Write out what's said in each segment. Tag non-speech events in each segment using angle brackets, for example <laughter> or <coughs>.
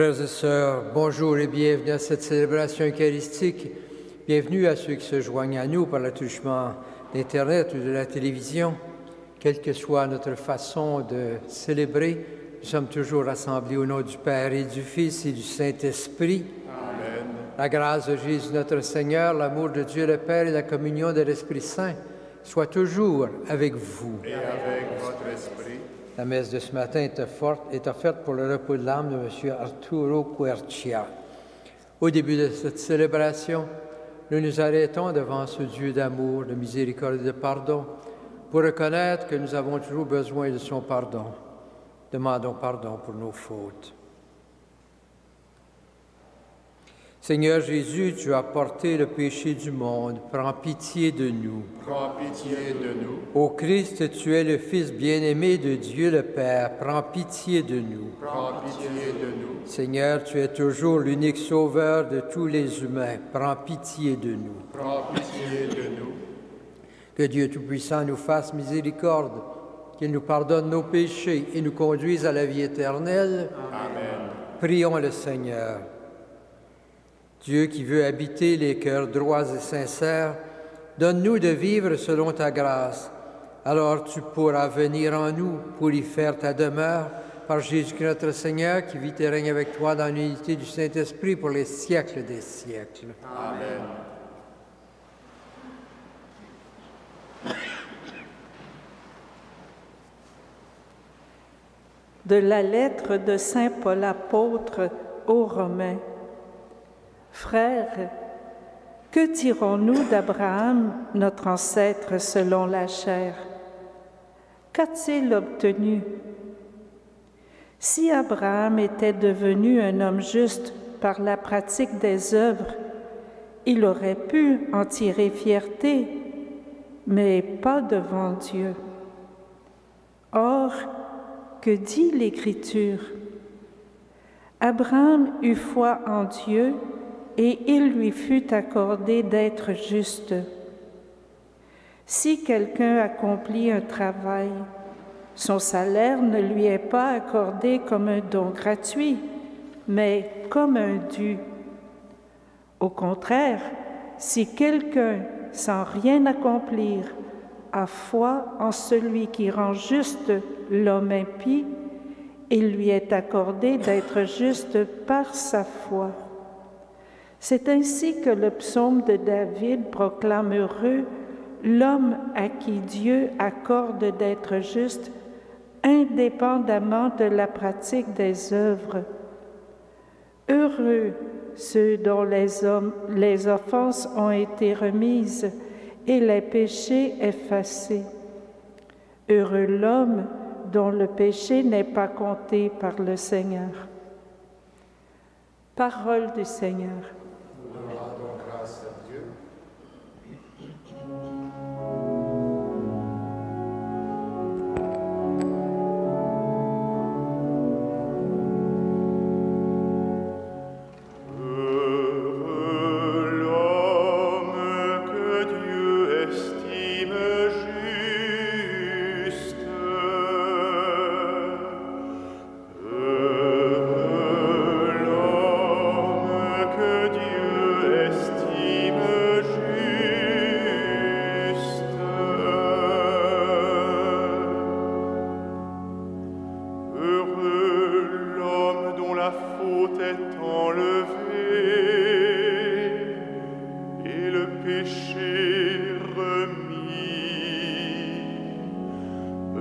Frères et sœurs, bonjour et bienvenue à cette célébration eucharistique. Bienvenue à ceux qui se joignent à nous par l'attouchement d'Internet ou de la télévision. Quelle que soit notre façon de célébrer, nous sommes toujours rassemblés au nom du Père et du Fils et du Saint-Esprit. Amen. La grâce de Jésus notre Seigneur, l'amour de Dieu le Père et la communion de l'Esprit Saint soient toujours avec vous. Et avec votre esprit, La messe de ce matin est offerte, est offerte pour le repos de l'âme de M. Arturo Quercia. Au début de cette célébration, nous nous arrêtons devant ce Dieu d'amour, de miséricorde et de pardon pour reconnaître que nous avons toujours besoin de son pardon. Demandons pardon pour nos fautes. Seigneur Jésus, tu as porté le péché du monde. Prends pitié de nous. prends pitié de nous. Ô Christ, tu es le Fils bien-aimé de Dieu le Père. Prends pitié de nous. Prends pitié de nous. Seigneur, tu es toujours l'unique sauveur de tous les humains. Prends pitié de nous. Prends pitié de nous. Que Dieu Tout-Puissant nous fasse miséricorde, qu'il nous pardonne nos péchés et nous conduise à la vie éternelle. Amen. Prions le Seigneur. Dieu qui veut habiter les cœurs droits et sincères, donne-nous de vivre selon ta grâce. Alors tu pourras venir en nous pour y faire ta demeure par Jésus-Christ notre Seigneur qui vit et règne avec toi dans l'unité du Saint-Esprit pour les siècles des siècles. Amen. de la lettre de Saint Paul apôtre aux Romains. Frères, que dirons-nous d'Abraham, notre ancêtre selon la chair? Qu'a-t-il obtenu? Si Abraham était devenu un homme juste par la pratique des œuvres, il aurait pu en tirer fierté, mais pas devant Dieu. Or, que dit l'Écriture? Abraham eut foi en Dieu et il lui fut accordé d'être juste. Si quelqu'un accomplit un travail, son salaire ne lui est pas accordé comme un don gratuit, mais comme un dû. Au contraire, si quelqu'un, sans rien accomplir, a foi en celui qui rend juste l'homme impie, il lui est accordé d'être juste par sa foi. C'est ainsi que le psaume de David proclame heureux l'homme à qui Dieu accorde d'être juste indépendamment de la pratique des œuvres. Heureux ceux dont les, offenses ont été remises et les péchés effacés. Heureux l'homme dont le péché n'est pas compté par le Seigneur. Parole du Seigneur.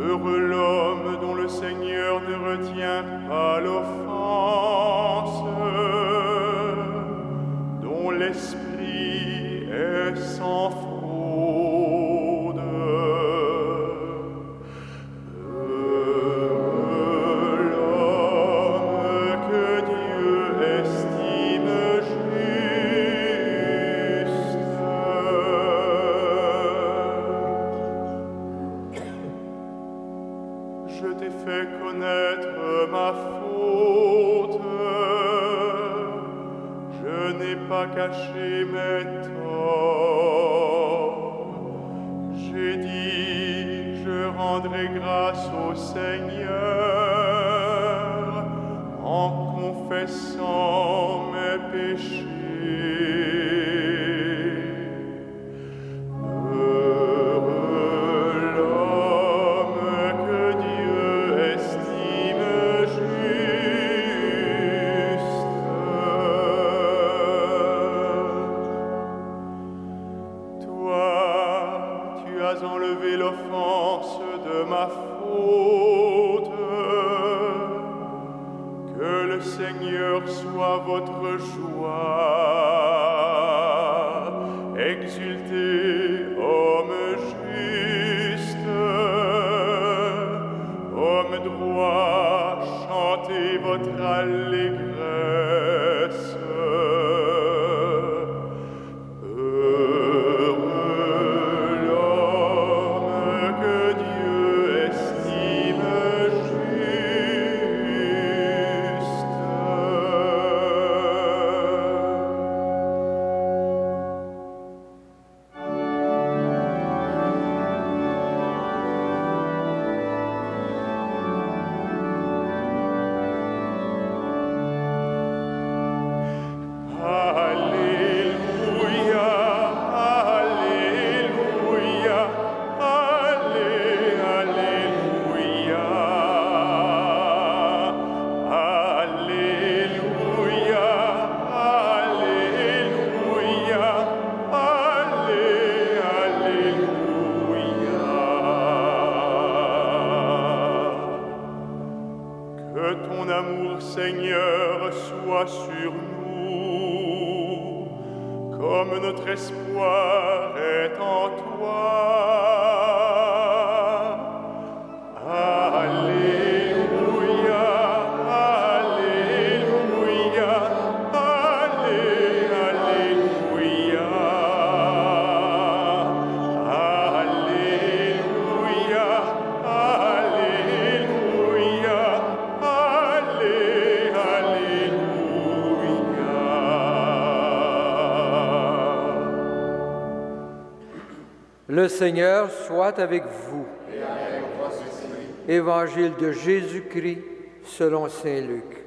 Heureux l'homme dont le Seigneur ne retient pas l'offense, Le Seigneur soit avec vous. Évangile de Jésus-Christ selon Saint Luc.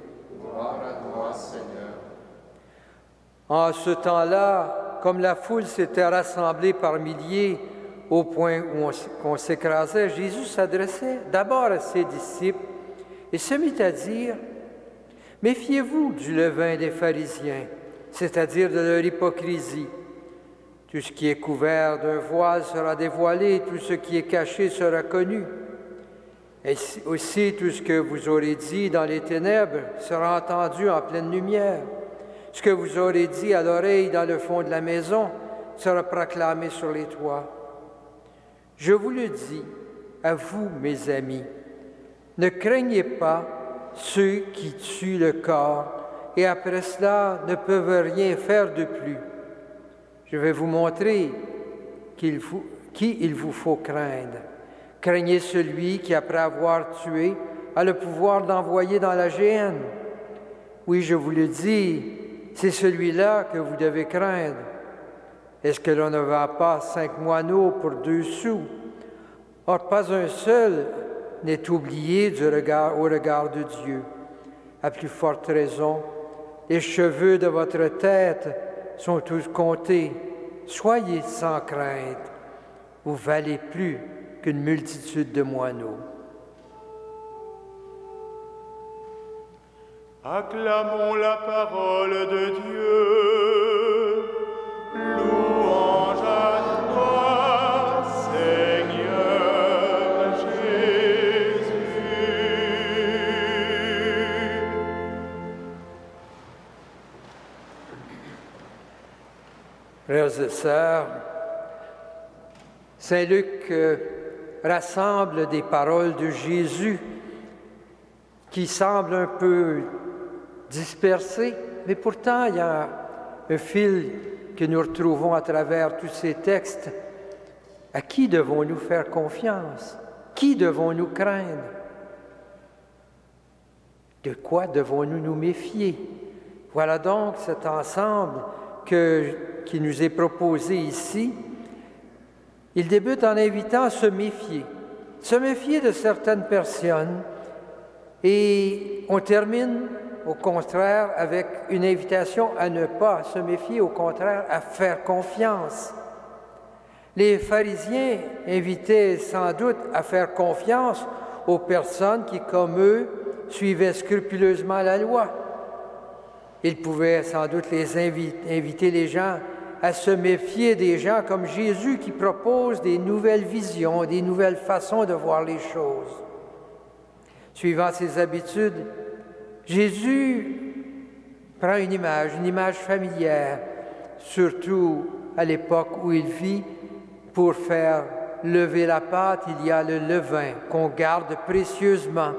En ce temps-là, comme la foule s'était rassemblée par milliers au point où on s'écrasait, Jésus s'adressait d'abord à ses disciples et se mit à dire, Méfiez-vous du levain des pharisiens, c'est-à-dire de leur hypocrisie. Tout ce qui est couvert d'un voile sera dévoilé, tout ce qui est caché sera connu. Et si- aussi tout ce que vous aurez dit dans les ténèbres sera entendu en pleine lumière. Ce que vous aurez dit à l'oreille dans le fond de la maison sera proclamé sur les toits. Je vous le dis, à vous, mes amis, ne craignez pas ceux qui tuent le corps et après cela ne peuvent rien faire de plus. Je vais vous montrer qui il vous faut craindre. Craignez celui qui, après avoir tué, a le pouvoir d'envoyer dans la géhenne. Oui, je vous le dis, c'est celui-là que vous devez craindre. Est-ce que l'on ne vend pas cinq moineaux pour deux sous? Or, pas un seul n'est oublié au regard de Dieu. À plus forte raison, les cheveux de votre tête sont tous comptés. Soyez sans crainte. Vous valez plus qu'une multitude de moineaux. Acclamons la parole de Dieu. Et sœurs, Saint Luc euh, rassemble des paroles de Jésus qui semblent un peu dispersées, mais pourtant il y a un fil que nous retrouvons à travers tous ces textes. À qui devons-nous faire confiance? Qui devons-nous craindre? De quoi devons-nous nous méfier? Voilà donc cet ensemble que- qui nous est proposé ici. Il débute en invitant à se méfier, se méfier de certaines personnes et on termine au contraire, avec une invitation à ne pas se méfier, au contraire, à faire confiance. Les pharisiens invitaient sans doute à faire confiance aux personnes qui, comme eux, suivaient scrupuleusement la loi. Ils pouvaient sans doute les inviter les gens à se méfier des gens comme Jésus qui propose des nouvelles visions, des nouvelles façons de voir les choses. Suivant ses habitudes, Jésus prend une image, une image familière, surtout à l'époque où il vit, pour faire lever la pâte, il y a le levain qu'on garde précieusement,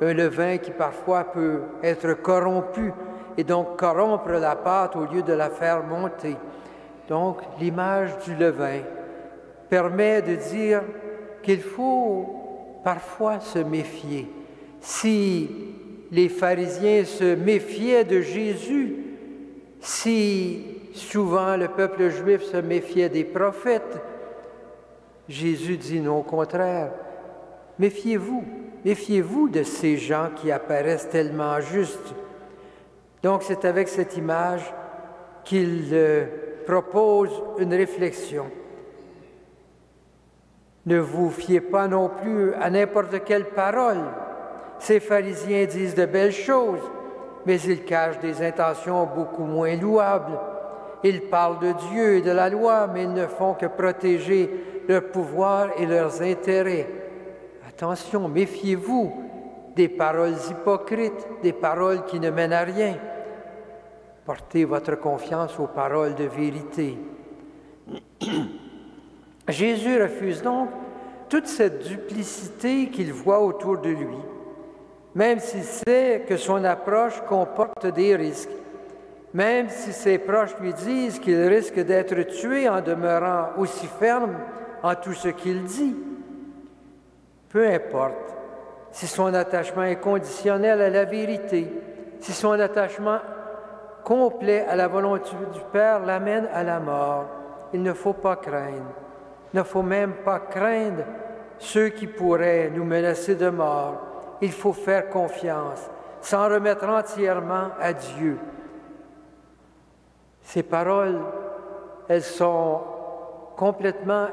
un levain qui parfois peut être corrompu et donc corrompre la pâte au lieu de la faire monter. Donc l'image du levain permet de dire qu'il faut parfois se méfier. Si les pharisiens se méfiaient de Jésus, si souvent le peuple juif se méfiait des prophètes, Jésus dit non, au contraire, méfiez-vous, méfiez-vous de ces gens qui apparaissent tellement justes. Donc c'est avec cette image qu'il euh, propose une réflexion. Ne vous fiez pas non plus à n'importe quelle parole. Ces pharisiens disent de belles choses, mais ils cachent des intentions beaucoup moins louables. Ils parlent de Dieu et de la loi, mais ils ne font que protéger leur pouvoir et leurs intérêts. Attention, méfiez-vous des paroles hypocrites, des paroles qui ne mènent à rien. Portez votre confiance aux paroles de vérité. <clears throat> Jésus refuse donc toute cette duplicité qu'il voit autour de lui, même s'il sait que son approche comporte des risques, même si ses proches lui disent qu'il risque d'être tué en demeurant aussi ferme en tout ce qu'il dit. Peu importe si son attachement est conditionnel à la vérité, si son attachement complet à la volonté du Père l'amène à la mort, il ne faut pas craindre. Il ne faut même pas craindre ceux qui pourraient nous menacer de mort. Il faut faire confiance, s'en remettre entièrement à Dieu. Ces paroles, elles sont complètement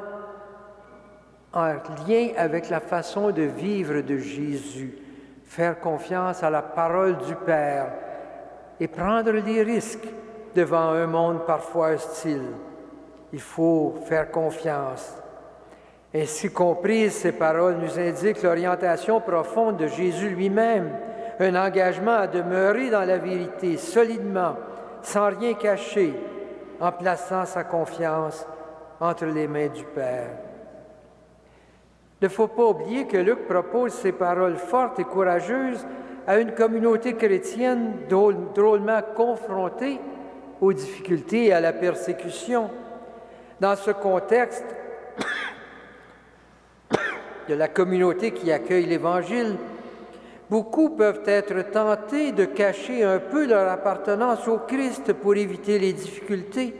en lien avec la façon de vivre de Jésus. Faire confiance à la parole du Père et prendre des risques devant un monde parfois hostile. Il faut faire confiance. Ainsi comprises, ces paroles nous indiquent l'orientation profonde de Jésus lui-même, un engagement à demeurer dans la vérité solidement, sans rien cacher, en plaçant sa confiance entre les mains du Père. Il ne faut pas oublier que Luc propose ces paroles fortes et courageuses à une communauté chrétienne drôlement confrontée aux difficultés et à la persécution. Dans ce contexte <coughs> de la communauté qui accueille l'Évangile, beaucoup peuvent être tentés de cacher un peu leur appartenance au Christ pour éviter les difficultés,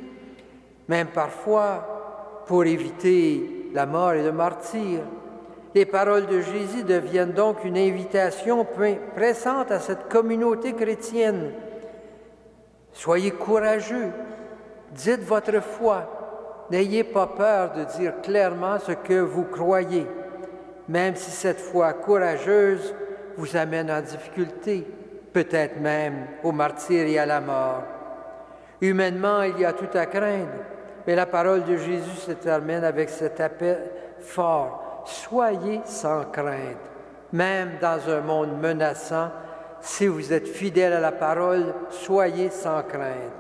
même parfois pour éviter la mort et le martyr. Les paroles de Jésus deviennent donc une invitation pressante à cette communauté chrétienne. Soyez courageux, dites votre foi, n'ayez pas peur de dire clairement ce que vous croyez, même si cette foi courageuse vous amène en difficulté, peut-être même au martyr et à la mort. Humainement, il y a tout à craindre, mais la parole de Jésus se termine avec cet appel fort soyez sans crainte, même dans un monde menaçant, si vous êtes fidèles à la parole, soyez sans crainte.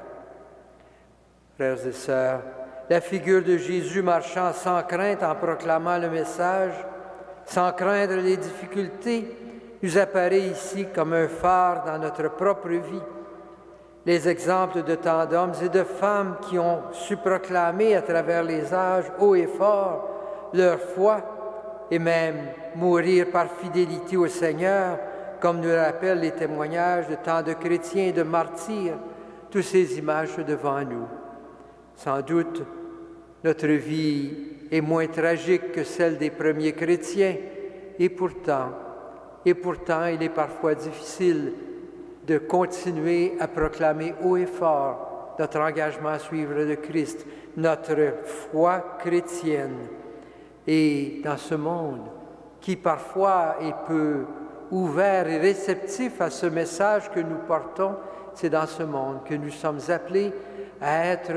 Frères et sœurs, la figure de Jésus marchant sans crainte en proclamant le message, sans craindre les difficultés, nous apparaît ici comme un phare dans notre propre vie. Les exemples de tant d'hommes et de femmes qui ont su proclamer à travers les âges haut et fort leur foi et même mourir par fidélité au Seigneur, comme nous rappellent les témoignages de tant de chrétiens et de martyrs, toutes ces images devant nous. Sans doute, notre vie est moins tragique que celle des premiers chrétiens, et pourtant, et pourtant, il est parfois difficile de continuer à proclamer haut et fort notre engagement à suivre le Christ, notre foi chrétienne. Et dans ce monde qui parfois est peu ouvert et réceptif à ce message que nous portons, c'est dans ce monde que nous sommes appelés à être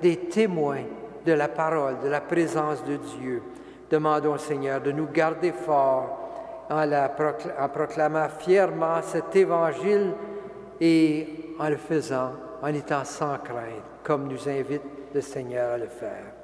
des témoins de la parole, de la présence de Dieu. Demandons au Seigneur de nous garder forts en, la en proclamant fièrement cet évangile et en le faisant en étant sans crainte, comme nous invite le Seigneur à le faire.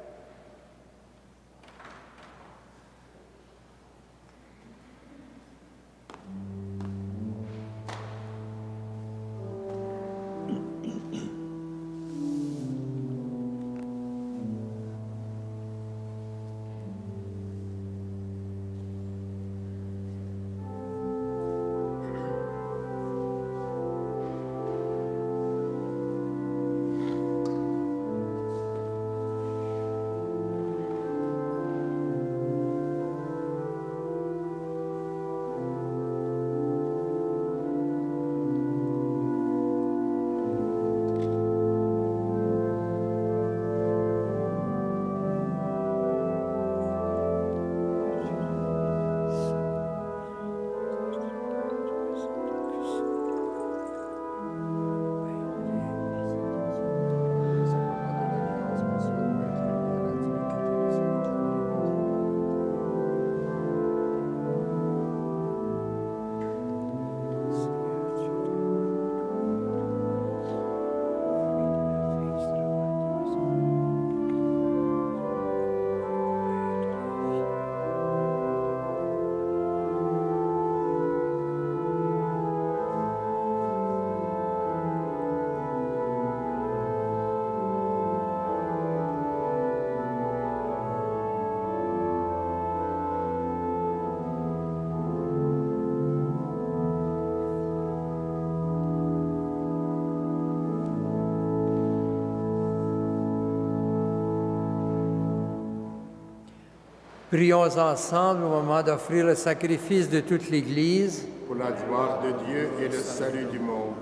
Prions ensemble au moment d'offrir le sacrifice de toute l'Église. Pour la gloire de Dieu et le salut du monde.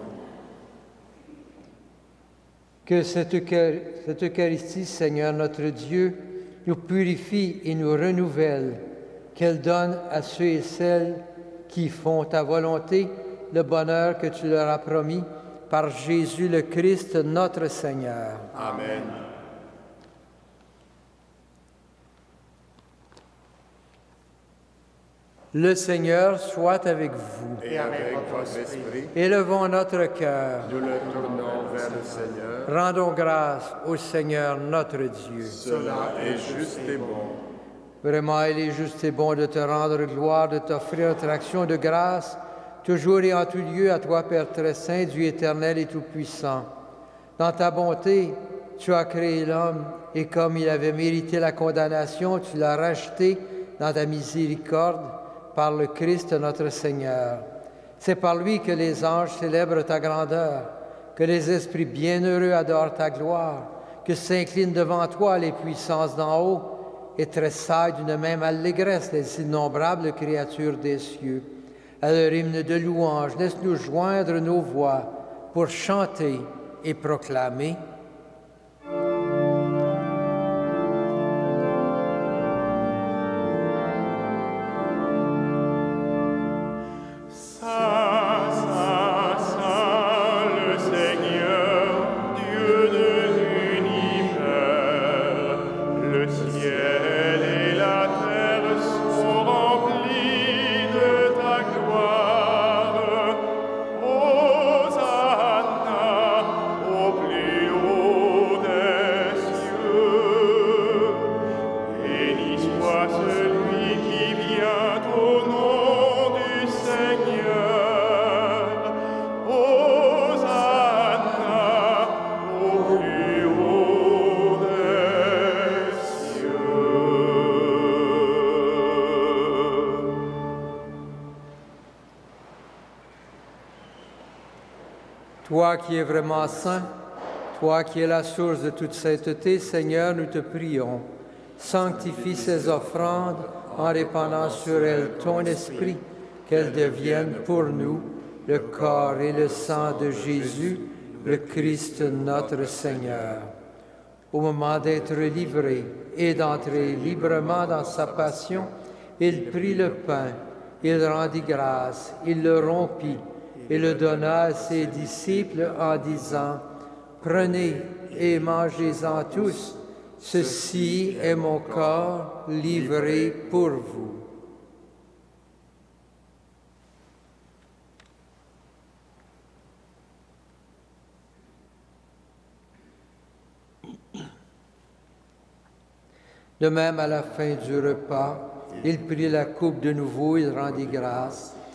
Que cette, Eucharistie, Seigneur notre Dieu, nous purifie et nous renouvelle, qu'elle donne à ceux et celles qui font ta volonté le bonheur que tu leur as promis par Jésus le Christ, notre Seigneur. Amen. Le Seigneur soit avec vous. Et avec votre esprit, Élevons notre cœur. nous le tournons vers le Seigneur. Rendons grâce au Seigneur notre Dieu. Cela est juste et bon. Vraiment, il est juste et bon de te rendre gloire, de t'offrir notre action de grâce, toujours et en tout lieu à toi, Père très saint, Dieu éternel et tout-puissant. Dans ta bonté, tu as créé l'homme, et comme il avait mérité la condamnation, tu l'as racheté dans ta miséricorde par le Christ notre Seigneur. C'est par lui que les anges célèbrent ta grandeur, que les esprits bienheureux adorent ta gloire, que s'inclinent devant toi les puissances d'en haut et tressaillent d'une même allégresse les innombrables créatures des cieux. À leur hymne de louange, laisse-nous joindre nos voix pour chanter et proclamer. Toi qui es vraiment saint, toi qui es la source de toute sainteté, Seigneur, nous te prions. Sanctifie ces offrandes en répandant sur elles ton esprit, qu'elles deviennent pour nous le corps et le sang de Jésus, le Christ notre Seigneur. Au moment d'être livré et d'entrer librement dans sa passion, il prit le pain, il rendit grâce, il le rompit et le donna à ses disciples en disant, Prenez et mangez-en tous, ceci est mon corps livré pour vous. De même, à la fin du repas, il prit la coupe de nouveau, il rendit grâce,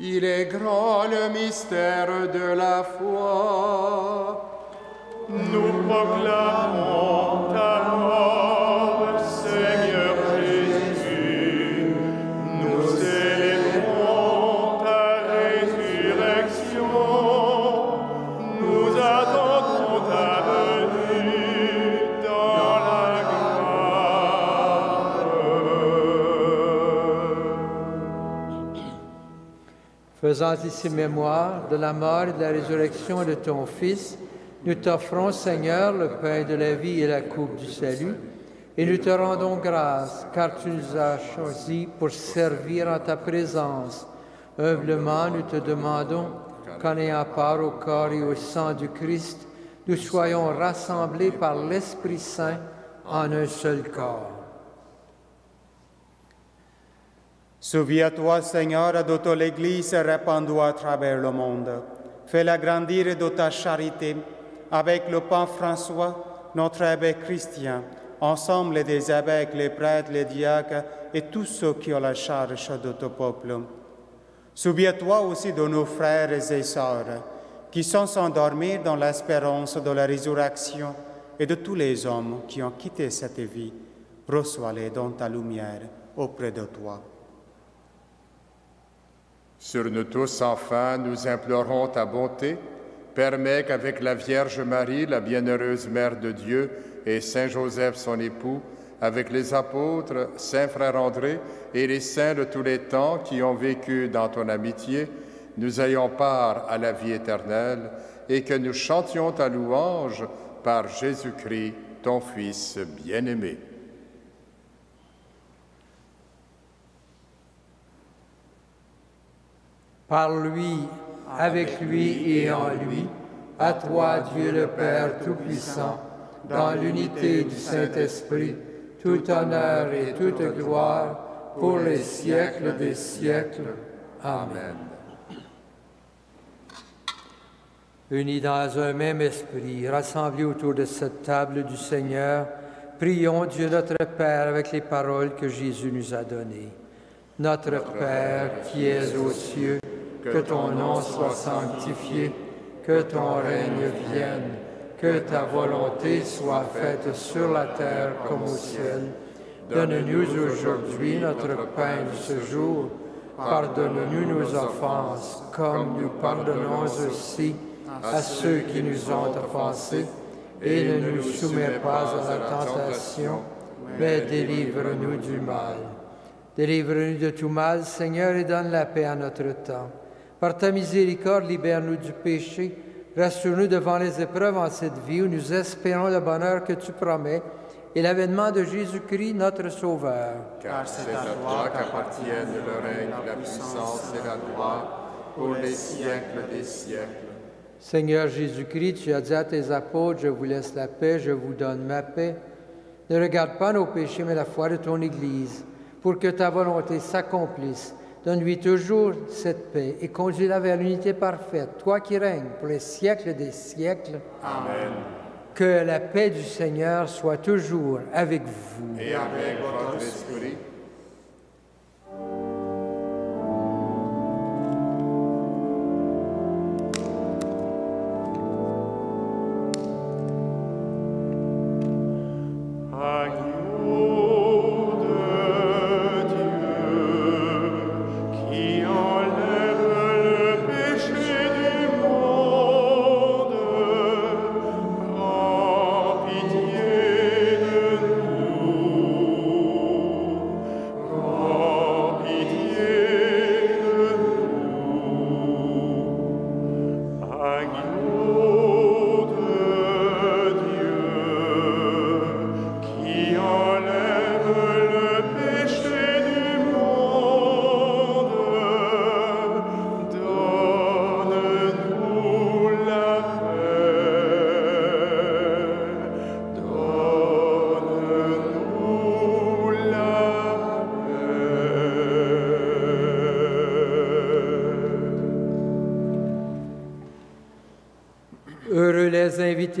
Il est grand le mystère de la foi. Nous proclamons ta mort, Faisant ici mémoire de la mort et de la résurrection de ton Fils, nous t'offrons, Seigneur, le pain de la vie et la coupe du salut, et nous te rendons grâce, car tu nous as choisis pour servir en ta présence. Humblement, nous te demandons qu'en ayant part au corps et au sang du Christ, nous soyons rassemblés par l'Esprit Saint en un seul corps. Souviens-toi, Seigneur, de toute l'Église répandue à travers le monde. Fais-la grandir de ta charité avec le pape François, notre évêque Christian, ensemble des évêques, les prêtres, les diacres et tous ceux qui ont la charge de ton peuple. Souviens-toi aussi de nos frères et sœurs qui sont endormis dans l'espérance de la résurrection et de tous les hommes qui ont quitté cette vie. Reçois-les dans ta lumière auprès de toi. Sur nous tous, enfin, nous implorons ta bonté. Permets qu'avec la Vierge Marie, la bienheureuse Mère de Dieu, et Saint Joseph, son époux, avec les apôtres, Saint Frère André et les saints de tous les temps qui ont vécu dans ton amitié, nous ayons part à la vie éternelle et que nous chantions ta louange par Jésus-Christ, ton Fils bien-aimé. Par lui, avec lui et en lui, à toi, Dieu le Père Tout-Puissant, dans l'unité du Saint-Esprit, tout honneur et toute gloire pour les siècles des siècles. Amen. Unis dans un même esprit, rassemblés autour de cette table du Seigneur, prions Dieu notre Père avec les paroles que Jésus nous a données. Notre Père qui es aux cieux, que ton nom soit sanctifié, que ton règne vienne, que ta volonté soit faite sur la terre comme au ciel. Donne-nous aujourd'hui notre pain de ce jour. Pardonne-nous nos offenses, comme nous pardonnons aussi à ceux qui nous ont offensés. Et ne nous soumets pas à la tentation, mais délivre-nous du mal. Délivre-nous de tout mal, Seigneur, et donne la paix à notre temps. Par ta miséricorde, libère-nous du péché. Rassure-nous devant les épreuves en cette vie où nous espérons le bonheur que tu promets et l'avènement de Jésus-Christ, notre Sauveur. Car c'est à toi qu'appartiennent le règne, la puissance et la gloire pour les siècles des siècles. Seigneur Jésus-Christ, tu as dit à tes apôtres, je vous laisse la paix, je vous donne ma paix. Ne regarde pas nos péchés, mais la foi de ton Église, pour que ta volonté s'accomplisse. Donne-lui toujours cette paix et conduis-la vers l'unité parfaite, toi qui règnes pour les siècles des siècles. Amen. Que la paix du Seigneur soit toujours avec vous. Et avec votre esprit.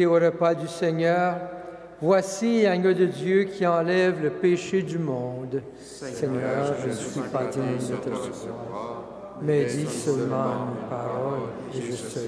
Au repas du Seigneur. Voici l'agneau de Dieu qui enlève le péché du monde. Seigneur, je ne suis pas digne de te recevoir, mais dis seulement une parole et je serai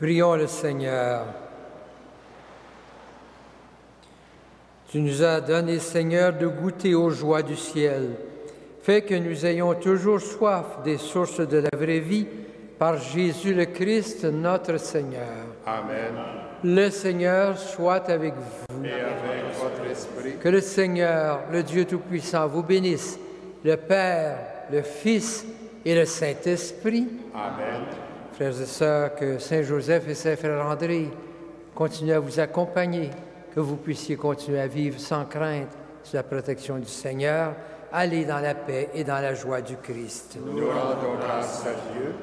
Prions le Seigneur. Tu nous as donné, Seigneur, de goûter aux joies du ciel. Fais que nous ayons toujours soif des sources de la vraie vie par Jésus le Christ, notre Seigneur. Amen. Le Seigneur soit avec vous. Et avec votre esprit, Que le Seigneur, le Dieu Tout-Puissant, vous bénisse, le Père, le Fils et le Saint-Esprit. Amen. Frères et sœurs, que Saint Joseph et Saint Frère André continuent à vous accompagner, que vous puissiez continuer à vivre sans crainte sous la protection du Seigneur. Allez dans la paix et dans la joie du Christ. Nous rendons grâce à Dieu